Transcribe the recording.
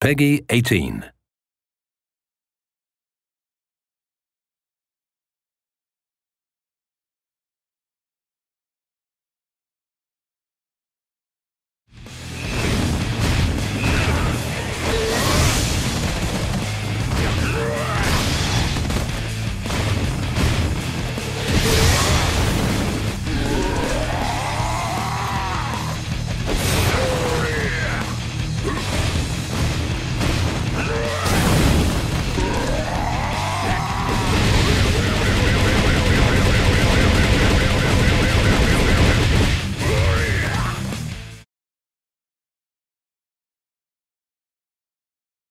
Peggy 18.